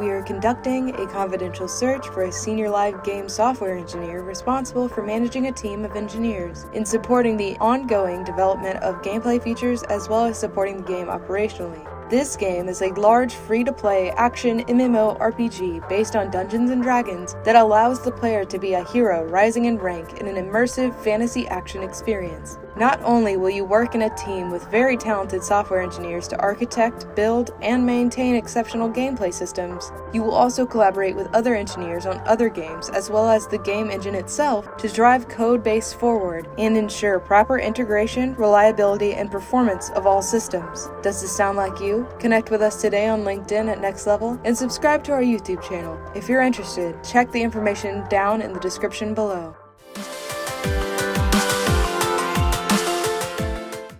We are conducting a confidential search for a senior live game software engineer responsible for managing a team of engineers in supporting the ongoing development of gameplay features as well as supporting the game operationally. This game is a large free to play action MMO RPG based on Dungeons and Dragons that allows the player to be a hero rising in rank in an immersive fantasy action experience. Not only will you work in a team with very talented software engineers to architect, build, and maintain exceptional gameplay systems, you will also collaborate with other engineers on other games as well as the game engine itself to drive code base forward and ensure proper integration, reliability, and performance of all systems. Does this sound like you? Connect with us today on LinkedIn at Next Level and subscribe to our YouTube channel. If you're interested, check the information down in the description below.